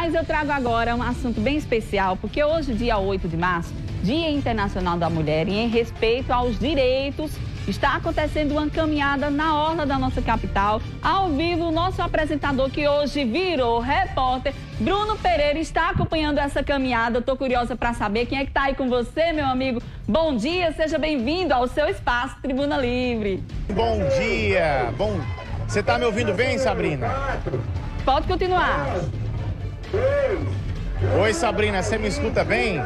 Mas eu trago agora um assunto bem especial, porque hoje, dia 8 de março, Dia Internacional da Mulher, e em respeito aos direitos Está acontecendo uma caminhada na orla da nossa capital. Ao vivo, o nosso apresentador, que hoje virou repórter, Bruno Pereira, está acompanhando essa caminhada. Estou curiosa para saber quem é que está aí com você, meu amigo. Bom dia, seja bem-vindo ao seu espaço Tribuna Livre. Bom dia. Bom, você está me ouvindo bem, Sabrina? Pode continuar. Oi, Sabrina, você me escuta bem?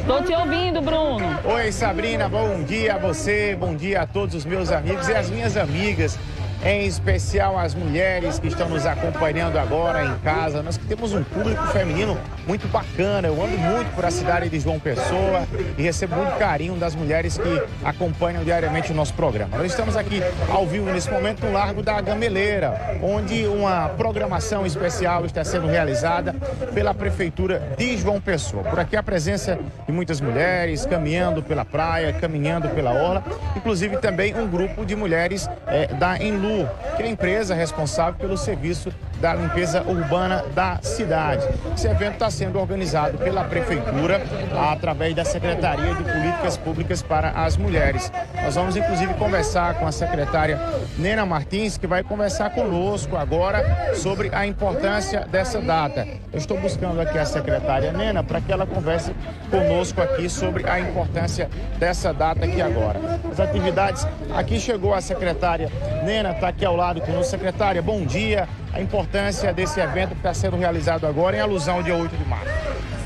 Estou te ouvindo, Bruno. Oi, Sabrina, bom dia a você, bom dia a todos os meus amigos e as minhas amigas em especial as mulheres que estão nos acompanhando agora em casa. Nós que temos um público feminino muito bacana. Eu ando muito por a cidade de João Pessoa e recebo muito carinho das mulheres que acompanham diariamente o nosso programa. Nós estamos aqui ao vivo nesse momento no Largo da Gameleira, onde uma programação especial está sendo realizada pela Prefeitura de João Pessoa. Por aqui a presença de muitas mulheres caminhando pela praia, caminhando pela orla, inclusive também um grupo de mulheres é, da Enlu que é a empresa responsável pelo serviço da limpeza urbana da cidade. Esse evento está sendo organizado pela Prefeitura através da Secretaria de Políticas Públicas para as Mulheres. Nós vamos inclusive conversar com a secretária Nena Martins, que vai conversar conosco agora sobre a importância dessa data. Eu estou buscando aqui a secretária Nena para que ela converse conosco aqui sobre a importância dessa data aqui agora. As atividades, aqui chegou a secretária Nena, está aqui ao lado conosco. Secretária, bom dia a importância desse evento que está sendo realizado agora em alusão ao dia 8 de março.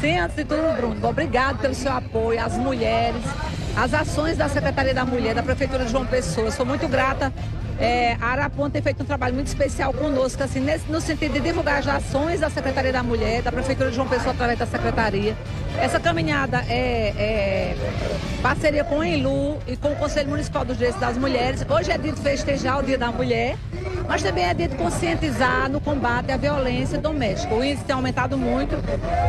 Sim, antes de tudo, Bruno, obrigado pelo seu apoio às mulheres, às ações da Secretaria da Mulher, da Prefeitura de João Pessoa. Sou muito grata é, a Arapuã tem feito um trabalho muito especial conosco, assim, nesse, no sentido de divulgar as ações da Secretaria da Mulher, da Prefeitura de João Pessoa, através da Secretaria. Essa caminhada é, é parceria com o ENLU e com o Conselho Municipal dos Direitos das Mulheres. Hoje é de festejar o Dia da Mulher, mas também é de conscientizar no combate à violência doméstica. O índice tem aumentado muito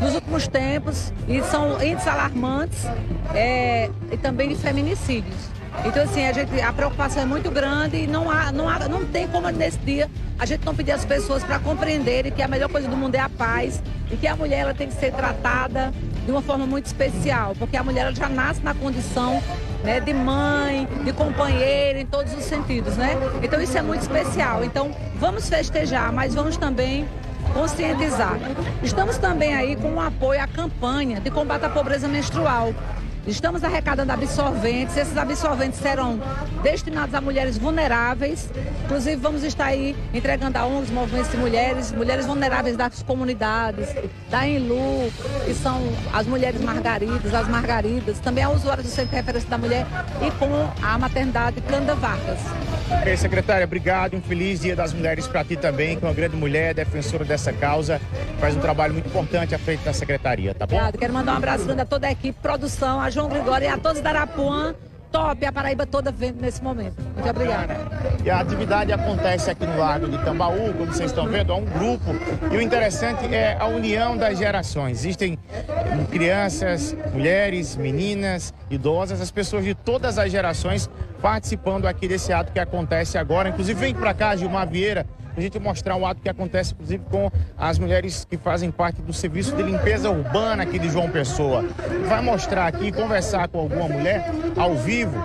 nos últimos tempos e são índices alarmantes é, e também de feminicídios. Então, assim, a, gente, a preocupação é muito grande e não, há, não, há, não tem como nesse dia a gente não pedir às pessoas para compreenderem que a melhor coisa do mundo é a paz e que a mulher ela tem que ser tratada de uma forma muito especial, porque a mulher já nasce na condição né, de mãe, de companheira, em todos os sentidos, né? Então isso é muito especial. Então vamos festejar, mas vamos também conscientizar. Estamos também aí com o apoio à campanha de combate à pobreza menstrual. Estamos arrecadando absorventes. Esses absorventes serão destinados a mulheres vulneráveis. Inclusive, vamos estar aí entregando a ONGs, movimentos de mulheres, mulheres vulneráveis das comunidades, da Enlu, que são as mulheres margaridas, as margaridas, também a usuária do Centro de Referência da Mulher e com a maternidade Canda Vargas. Ok, secretária, obrigado. Um feliz Dia das Mulheres para ti também, que é uma grande mulher, defensora dessa causa. Faz um trabalho muito importante à frente da secretaria, tá bom? Obrigado. Quero mandar um abraço grande a toda a equipe, produção, a João Gregório e a todos da Arapuã top a Paraíba toda vendo nesse momento. Muito obrigada. E a atividade acontece aqui no Lago de Tambaú, como vocês estão vendo, é um grupo. E o interessante é a união das gerações. Existem crianças, mulheres, meninas, idosas, as pessoas de todas as gerações participando aqui desse ato que acontece agora. Inclusive, vem para cá, Gilmar Vieira, a gente mostrar o ato que acontece, inclusive, com as mulheres que fazem parte do serviço de limpeza urbana aqui de João Pessoa. Vai mostrar aqui, conversar com alguma mulher ao vivo,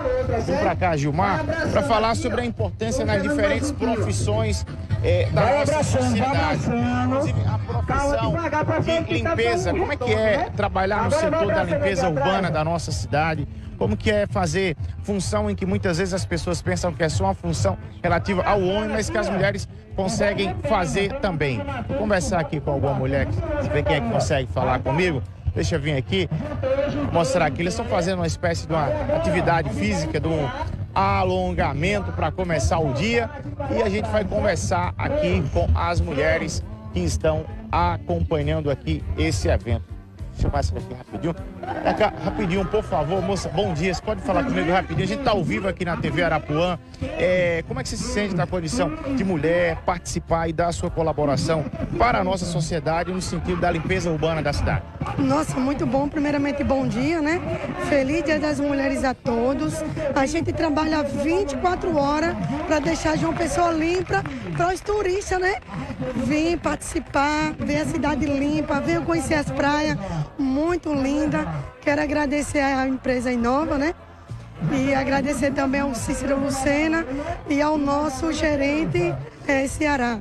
vem para cá, Gilmar, para falar sobre a importância nas diferentes profissões é, da nossa sociedade. Inclusive, a profissão de limpeza. Como é que é trabalhar no setor da limpeza urbana da nossa cidade? Como que é fazer função em que muitas vezes as pessoas pensam que é só uma função relativa ao homem, mas que as mulheres conseguem fazer também. Vou conversar aqui com alguma mulher, ver quem é que consegue falar comigo. Deixa eu vir aqui mostrar aqui. Eles estão fazendo uma espécie de uma atividade física, de um alongamento para começar o dia. E a gente vai conversar aqui com as mulheres que estão acompanhando aqui esse evento chamar essa aqui rapidinho. Cá, rapidinho, por favor, moça, bom dia. Você pode falar comigo rapidinho? A gente está ao vivo aqui na TV Arapuã. É, como é que você se sente na condição de mulher, participar e dar a sua colaboração para a nossa sociedade no sentido da limpeza urbana da cidade? Nossa, muito bom. Primeiramente, bom dia, né? Feliz Dia das Mulheres a todos. A gente trabalha 24 horas para deixar de uma pessoa limpa para os turistas, né? Vim participar, ver a cidade limpa, ver conhecer as praias, muito linda. Quero agradecer à empresa Inova, né? E agradecer também ao Cícero Lucena e ao nosso gerente é, Ceará.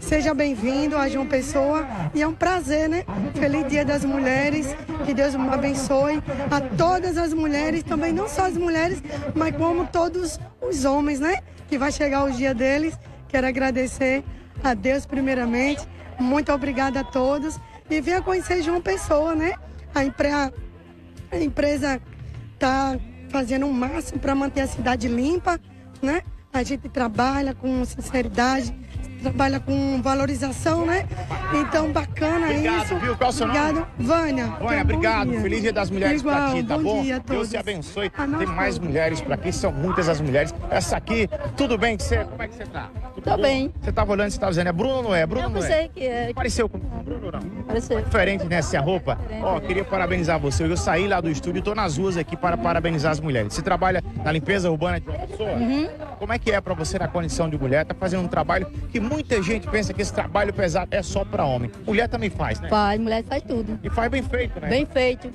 Seja bem-vindo a João Pessoa e é um prazer, né? Feliz Dia das Mulheres, que Deus abençoe a todas as mulheres, também não só as mulheres, mas como todos os homens, né? Que vai chegar o dia deles. Quero agradecer a Deus primeiramente. Muito obrigada a todos e venha conhecer João Pessoa, né? A, empre... a empresa está fazendo o um máximo para manter a cidade limpa, né? A gente trabalha com sinceridade, trabalha com valorização, né? Então, bacana obrigado, isso. Viu? Qual o seu obrigado, nome? Vânia. Vânia, obrigado. Dia. Feliz Dia das Mulheres Igual, pra ti, tá bom? bom? Dia a Deus todos. te abençoe. Tem mais mulheres por aqui, são muitas as mulheres. Essa aqui, tudo bem com você? Como é que você tá? Tudo Tô bom? bem. Você tava olhando, você tava dizendo, é Bruno ou não é? Bruno Eu não não é? sei que é. Pareceu com Bruno ou não? Pareceu. Diferente nessa roupa. Ó, queria parabenizar você. Eu saí lá do estúdio e tô nas ruas aqui para parabenizar as mulheres. Você trabalha na limpeza urbana de uma pessoa? Uhum. Como é que é pra você na condição de mulher? Tá fazendo um trabalho que muita gente pensa que esse trabalho pesado é só pra homem. Mulher também faz, né? Faz, mulher faz tudo. E faz bem feito, né? Bem feito.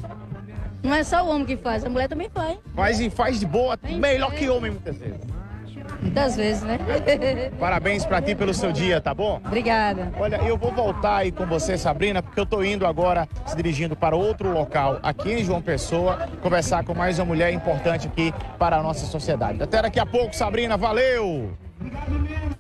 Não é só o homem que faz, a mulher também faz. Faz e faz de boa, Bem melhor feito. que homem muitas vezes. Muitas vezes, né? Parabéns pra ti pelo seu dia, tá bom? Obrigada. Olha, eu vou voltar aí com você, Sabrina, porque eu tô indo agora se dirigindo para outro local aqui em João Pessoa, conversar com mais uma mulher importante aqui para a nossa sociedade. Até daqui a pouco, Sabrina, valeu!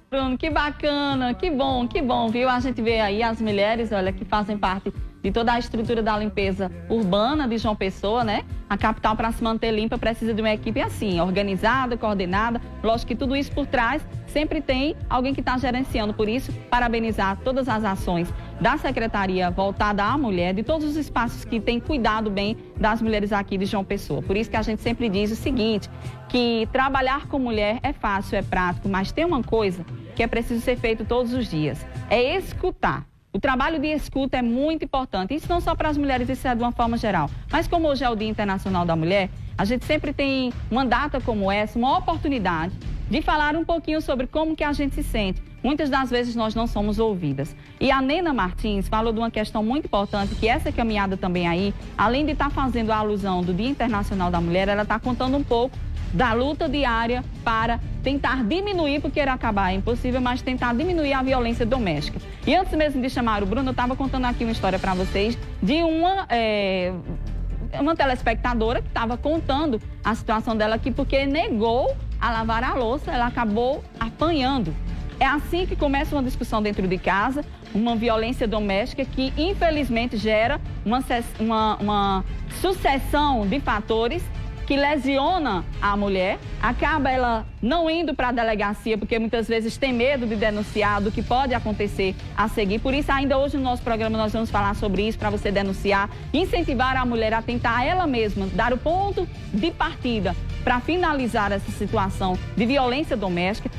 Bruno, que bacana, que bom, que bom, viu? A gente vê aí as mulheres, olha, que fazem parte de toda a estrutura da limpeza urbana de João Pessoa, né? A capital, para se manter limpa, precisa de uma equipe assim, organizada, coordenada. Lógico que tudo isso por trás sempre tem alguém que está gerenciando. Por isso, parabenizar todas as ações da Secretaria voltada à mulher, de todos os espaços que têm cuidado bem das mulheres aqui de João Pessoa. Por isso que a gente sempre diz o seguinte, que trabalhar com mulher é fácil, é prático, mas tem uma coisa que é preciso ser feito todos os dias, é escutar. O trabalho de escuta é muito importante. Isso não só para as mulheres, isso é de uma forma geral. Mas como hoje é o Dia Internacional da Mulher, a gente sempre tem uma data como essa, uma oportunidade de falar um pouquinho sobre como que a gente se sente. Muitas das vezes nós não somos ouvidas. E a Nena Martins falou de uma questão muito importante, que essa caminhada também aí, além de estar fazendo a alusão do Dia Internacional da Mulher, ela está contando um pouco da luta diária para tentar diminuir, porque era acabar é impossível, mas tentar diminuir a violência doméstica. E antes mesmo de chamar o Bruno, eu estava contando aqui uma história para vocês de uma, é, uma telespectadora que estava contando a situação dela aqui, porque negou a lavar a louça, ela acabou apanhando. É assim que começa uma discussão dentro de casa, uma violência doméstica que infelizmente gera uma, uma- uma sucessão de fatores que lesiona a mulher, acaba ela não indo para a delegacia, porque muitas vezes tem medo de denunciar do que pode acontecer a seguir. Por isso, ainda hoje no nosso programa nós vamos falar sobre isso, para você denunciar, incentivar a mulher a tentar ela mesma dar o ponto de partida para finalizar essa situação de violência doméstica.